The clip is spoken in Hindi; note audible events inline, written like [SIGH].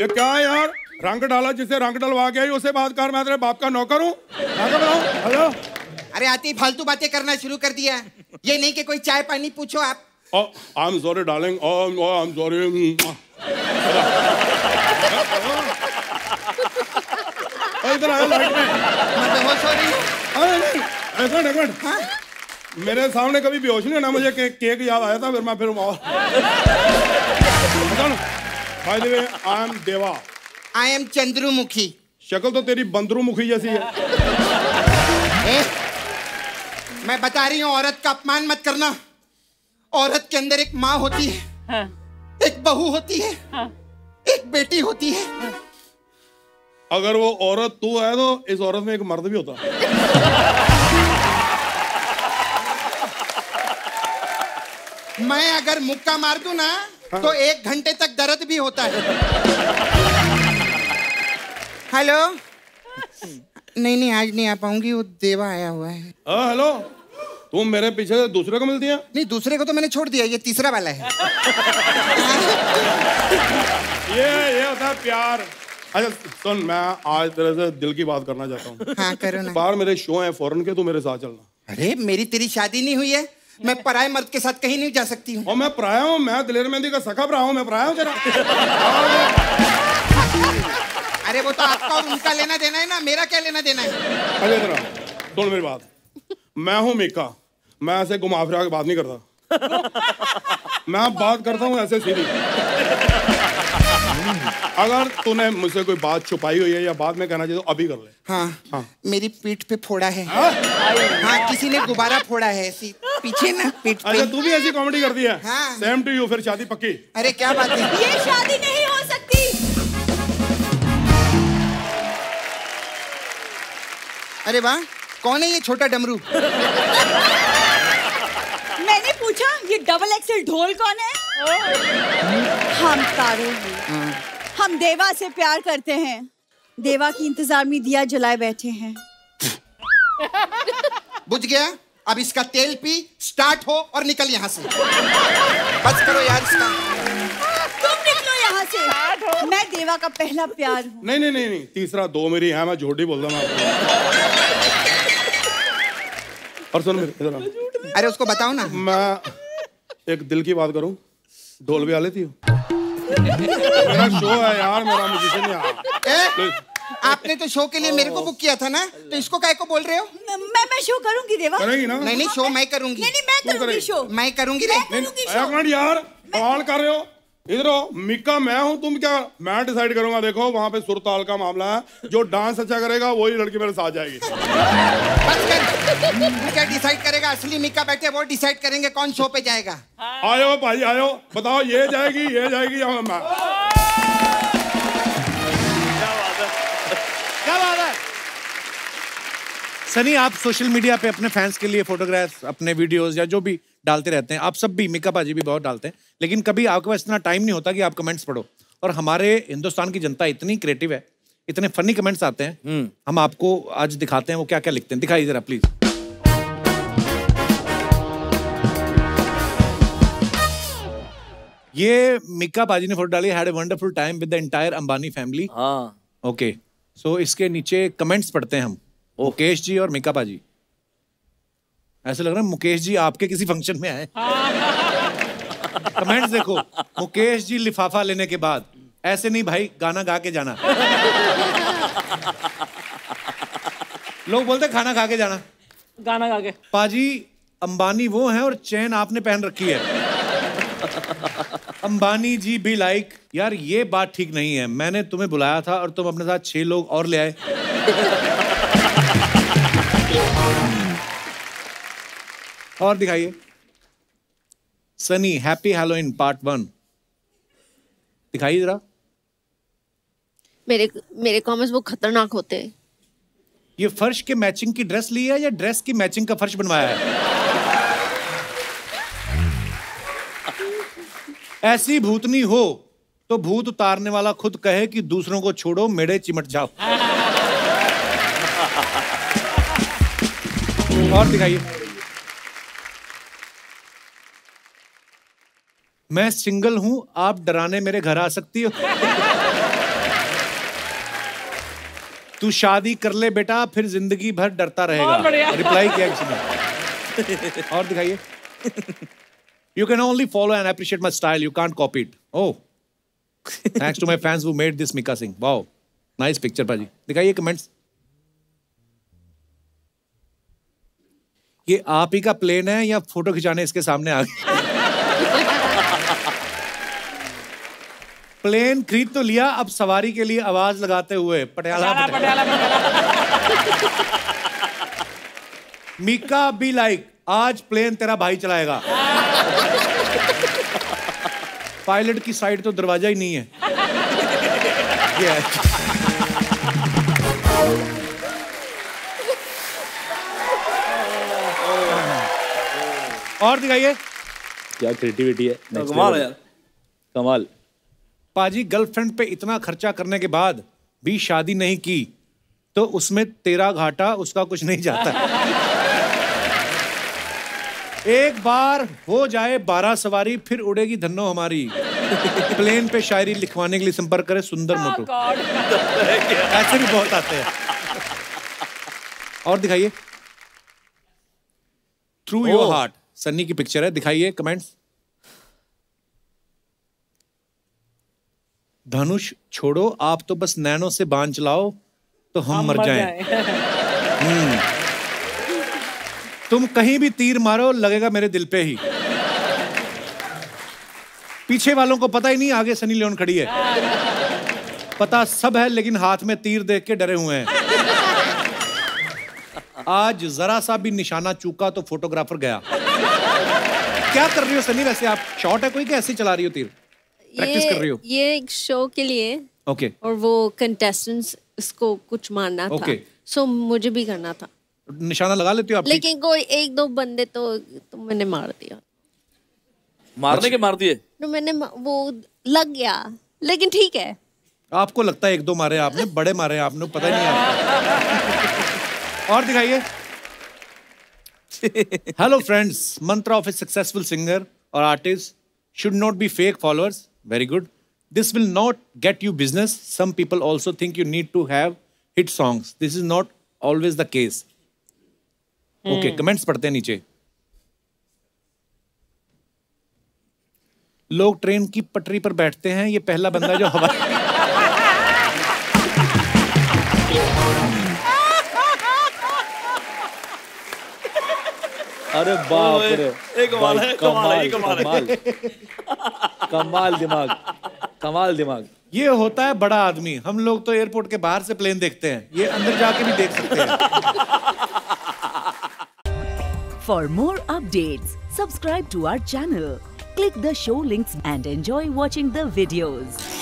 ये क्या है यार? रंग डाला जिसे रंग डलवा आई उसे बात कर मैं तेरे बाप का नौकर हूँ। हेलो? अरे आती फालतू बातें करना शुरू कर दिया। ये नहीं कि कोई चाय पानी पूछो आप। I am sorry darling I am sorry इधर आया लाइट में। मैं बेहोश हो अरे नहीं ऐसा एक मिनट। मेरे सामने कभी बेहोश नहीं होना मुझे केक केक याद आया था फिर मैं फिर और by the way I am Deva I am चंद्रुमुखी शक्ल तो तेरी बंदरू मुखी जैसी है। ए, मैं बता रही हूँ औरत का अपमान मत करना। औरत के अंदर एक माँ होती है। हाँ, एक बहू होती है। हाँ। एक बेटी होती है। अगर वो औरत तू है तो इस औरत में एक मर्द भी होता। मैं अगर मुक्का मार दूँ ना तो एक घंटे तक दर्द भी होता है। हेलो नहीं नहीं आज नहीं आ पाऊँगी वो देवा आया हुआ है। हाँ हेलो तुम मेरे पीछे से दूसरे को मिलती है? नहीं दूसरे को तो मैंने छोड़ दिया ये तीसरा वाला है। ये ये होता है प्यार। अच्छा सुन मैं आज तेरे से दिल की बात करना चाहता हूँ। हाँ करो ना। बाहर मेरे शो हैं फॉरेन के तू मेरे साथ चलना। अरे मेरी तेरी शादी नहीं हुई है। मैं पराए मर्द के साथ कहीं नहीं जा सकती हूँ। और मैं पराया हूँ मैं दिलेर मेहंदी का सखा भरा हूँ मैं पराया हूँ तेरा। अरे वो तो आपका और उनका लेना देना है ना मेरा क्या लेना देना है? अरे तेरा सुन मेरी बात। मैं हूँ मीका मैं ऐसे घुमा फिरा के बात नहीं करता। मैं बात करता हूँ ऐसे सीधी। अगर तूने मुझसे कोई बात छुपाई हुई है या बाद में कहना चाहिए तो अभी कर ले। हाँ, हाँ। मेरी पीठ पे फोड़ा है। हाँ? हाँ किसी ने गुब्बारा फोड़ा है ऐसी। पीछे ना पीठ अच्छा पे तू भी ऐसी कॉमेडी करती है? हाँ। सेम टू यू फिर शादी पक्की? अरे क्या बात है? ये शादी नहीं हो सकती। अरे वाह कौन है ये छोटा डमरू? मैंने पूछा ये डबल एक्सेल ढोल कौन है? हम तारों हैं। हम देवा से प्यार करते हैं। देवा की इंतज़ार में दिया जलाए बैठे हैं। बुझ गया? अब इसका तेल पी स्टार्ट हो और निकल यहाँ से। बस करो यार इसका। तुम निकलो यहाँ से। मैं देवा का पहला प्यार हूँ। नहीं नहीं नहीं नहीं तीसरा दो मेरी है मैं झूठी बोल रहा हूँ और सुन मेरे इधर अरे उसको बताओ ना। मैं एक दिल की बात करूँ ढोल भी आ लेती हो? मेरा शो है यार मेरा म्यूजिशियन यार। आपने तो शो के लिए मेरे को बुक किया था ना? तो इसको काय को बोल रहे हो? मैं मैं शो करूँगी देवा। करेगी ना? नहीं नहीं शो मैं करूँगी। नहीं नहीं मैं करूँगी शो मैं करूँगी रे। करूँगी यार सवाल कर रहे हो। इधर हो मिक्का मैं हूँ तुम क्या? मैं डिसाइड करूँगा देखो वहाँ पे सुरताल का मामला है। जो डांस अच्छा करेगा वही लड़की मेरे साथ जाएगी। बस कर। क्या डिसाइड करेगा? असली मिक्का बैठे वो डिसाइड करेंगे कौन शो पे जाएगा। आयो भाई आयो। बताओ ये जाएगी ये जाएगी या मैं? सनी आप सोशल मीडिया पे अपने फैंस के लिए फोटोग्राफ्स अपने वीडियोस या जो भी डालते रहते हैं आप सब भी मिका पाजी भी बहुत डालते हैं लेकिन कभी आपके पास इतना टाइम नहीं होता कि आप कमेंट्स पढ़ो। और हमारे हिंदुस्तान की जनता इतनी क्रिएटिव है इतने फनी कमेंट्स आते हैं हम आपको आज दिखाते हैं वो क्या क्या लिखते हैं। दिखाइए जरा प्लीज़ ये मिका पाजी ने फ़ोटो डाली had a wonderful time with the entire Ambani family हाँ। ओके सो इसके नीचे कमेंट्स पढ़ते हैं हम। मुकेश जी और मिका पाजी। ऐसा लग रहा है मुकेश जी आपके किसी फ़ंक्शन में आए। कमेंट्स देखो मुकेश जी लिफाफा लेने के बाद ऐसे नहीं भाई गाना गा के जाना। लोग बोलते खाना खा के जाना। गाना गा के। पाजी अंबानी वो हैं और चैन आपने पहन रखी है। अंबानी जी भी लाइक यार ये बात ठीक नहीं है। मैंने तुम्हें बुलाया था और तुम अपने साथ छह लोग और ले आए। और दिखाइए। Sunny happy Halloween part one दिखाइए जरा। मेरे मेरे कॉमेंट्स वो खतरनाक होते हैं। ये फर्श के मैचिंग की ड्रेस ली है या ड्रेस की मैचिंग का फर्श बनवाया है? ऐसी भूतनी हो तो भूत उतारने वाला खुद कहे कि दूसरों को छोड़ो मेरे चिमट जाओ। और दिखाइए। मैं सिंगल हूँ आप डराने मेरे घर आ सकती हो। तू शादी कर ले बेटा फिर ज़िंदगी भर डरता रहेगा। रिप्लाई किया किसी ने? और दिखाइए। You can only follow and appreciate my style you can't copy it oh thanks to my fans who made this Mika Singh wow nice picture भाजी दिखाइए कमेंट्स ये आप ही का प्लेन है या फ़ोटो खिंचाने इसके सामने आ गए? प्लेन खरीद तो लिया अब सवारी के लिए आवाज़ लगाते हुए पटियाला पटियाला मीका बी लाइक आज प्लेन तेरा भाई चलाएगा। पायलट की साइड तो दरवाज़ा ही नहीं है। और दिखाइए। क्या क्रिएटिविटी है? कमाल यार। कमाल। पाजी गर्लफ्रेंड पे इतना खर्चा करने के बाद भी शादी नहीं की तो उसमें तेरा घाटा उसका कुछ नहीं जाता। [LAUGHS] एक बार हो जाए बारह सवारी फिर उड़ेगी धन्नो हमारी। प्लेन पे शायरी लिखवाने के लिए संपर्क करें सुंदर मोटो। ऐसे भी बहुत आते हैं। और दिखाइए। थ्रू योर हार्ट सन्नी की पिक्चर है दिखाइए कमेंट्स धनुष छोड़ो आप तो बस नैनो से बाँध चलाओ तो हम, हम मर जाएँ। [LAUGHS] हम्म। तुम कहीं भी तीर मारो लगेगा मेरे दिल पे ही। पीछे वालों को पता ही नहीं आगे सनी लियोन खड़ी है। पता सब है लेकिन हाथ में तीर देख के डरे हुए हैं। आज जरा सा भी निशाना चूका तो फोटोग्राफर गया। क्या कर रही हो सनी? वैसे आप शॉट है कोई कि ऐसे चला रही हो तीर? प्रैक्टिस कर रही हो? ये एक शो के लिए ओके और वो कंटेस्टेंट्स इसको कुछ मारना था। Okay. सो मुझे भी करना था। निशाना लगा लेती हो आप लेकिन कोई एक दो बंदे तो तो मैंने मार दिया। मारने के मार दिए? तो मैंने वो लग गया। लेकिन ठीक है। आपको लगता है एक दो मारे आपने बड़े मारे आपने पता ही नहीं आपको [LAUGHS] और दिखाइए। Hello friends mantra of a successful singer और artist should not be fake followers very good this will not get you business some people also think you need to have hit songs this is not always the case okay comments पढ़ते हैं नीचे लोग ट्रेन की पटरी पर बैठते हैं ये पहला बंदा जो हवा अरे बाप रे। कमाल है, कमाल है, कमाल है। कमाल। कमाल दिमाग कमाल दिमाग। ये होता है बड़ा आदमी। हम लोग तो एयरपोर्ट के बाहर से प्लेन देखते हैं। ये अंदर जाके भी देख सकते हैं। [LAUGHS] For more updates, subscribe to our channel, click the show links and enjoy watching the videos.